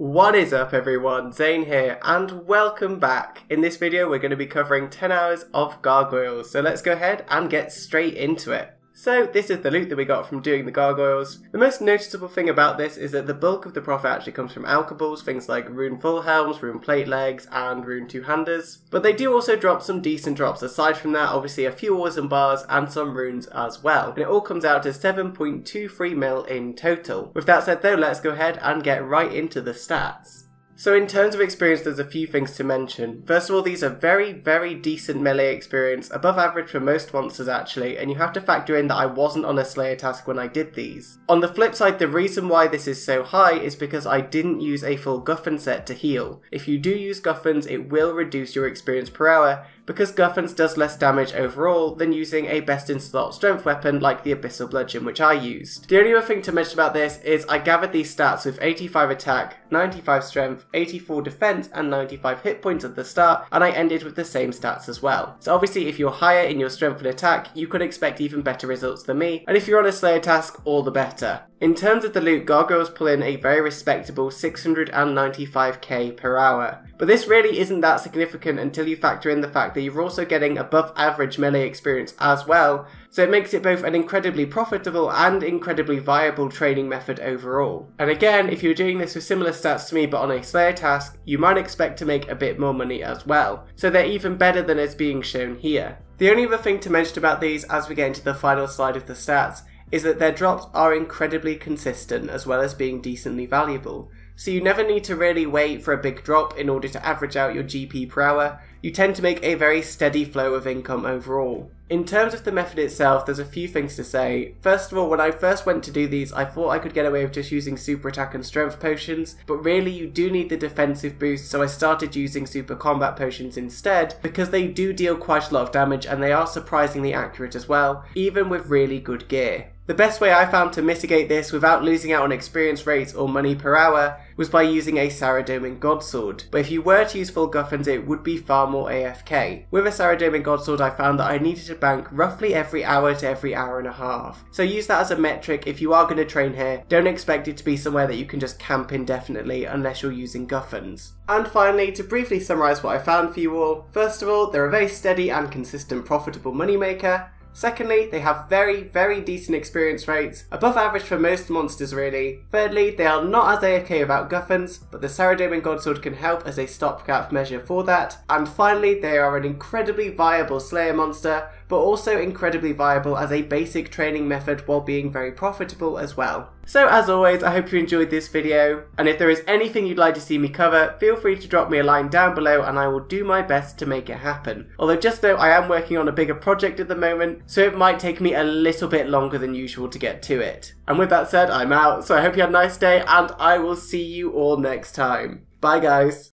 What is up everyone, Zane here, and welcome back. In this video we're going to be covering 10 hours of gargoyles, so let's go ahead and get straight into it. So this is the loot that we got from doing the gargoyles. The most noticeable thing about this is that the bulk of the profit actually comes from alchables, things like rune full helms, rune plate legs, and rune two-handers. But they do also drop some decent drops aside from that, obviously a few ores and bars and some runes as well. And it all comes out to 7.23 mil in total. With that said though, let's go ahead and get right into the stats. So in terms of experience, there's a few things to mention. First of all, these are very, very decent melee experience, above average for most monsters actually, and you have to factor in that I wasn't on a Slayer task when I did these. On the flip side, the reason why this is so high is because I didn't use a full Guthan set to heal. If you do use Guthan's, it will reduce your experience per hour, because Guthan's does less damage overall than using a best in slot strength weapon like the Abyssal Bludgeon which I used. The only other thing to mention about this is I gathered these stats with 85 attack, 95 strength, 84 defense and 95 hit points at the start and I ended with the same stats as well. So obviously if you're higher in your strength and attack you could expect even better results than me and if you're on a Slayer task all the better. In terms of the loot, Gargoyles pull in a very respectable 695k per hour. But this really isn't that significant until you factor in the fact that you're also getting above average melee experience as well, so it makes it both an incredibly profitable and incredibly viable training method overall. And again, if you're doing this with similar stats to me but on a Slayer task, you might expect to make a bit more money as well, so they're even better than is being shown here. The only other thing to mention about these as we get into the final slide of the stats is that their drops are incredibly consistent as well as being decently valuable. So you never need to really wait for a big drop in order to average out your GP per hour, you tend to make a very steady flow of income overall. In terms of the method itself, there's a few things to say. First of all, when I first went to do these, I thought I could get away with just using super attack and strength potions, but really you do need the defensive boost, so I started using super combat potions instead, because they do deal quite a lot of damage and they are surprisingly accurate as well, even with really good gear. The best way I found to mitigate this without losing out on experience rates or money per hour was by using a Saradomin Godsword. But if you were to use full Guthan's it would be far more AFK. With a Saradomin Godsword I found that I needed to bank roughly every hour to every hour and a half. So use that as a metric if you are going to train here. Don't expect it to be somewhere that you can just camp indefinitely unless you're using Guthan's. And finally, to briefly summarise what I found for you all, first of all, they're a very steady and consistent profitable moneymaker. Secondly, they have very, very decent experience rates, above average for most monsters really. Thirdly, they are not as AFK without Guthan's, but the Saradomin Godsword can help as a stopgap measure for that. And finally, they are an incredibly viable Slayer monster, but also incredibly viable as a basic training method while being very profitable as well. So as always, I hope you enjoyed this video, and if there is anything you'd like to see me cover, feel free to drop me a line down below and I will do my best to make it happen. Although just know I am working on a bigger project at the moment, so it might take me a little bit longer than usual to get to it. And with that said, I'm out, so I hope you had a nice day, and I will see you all next time. Bye guys!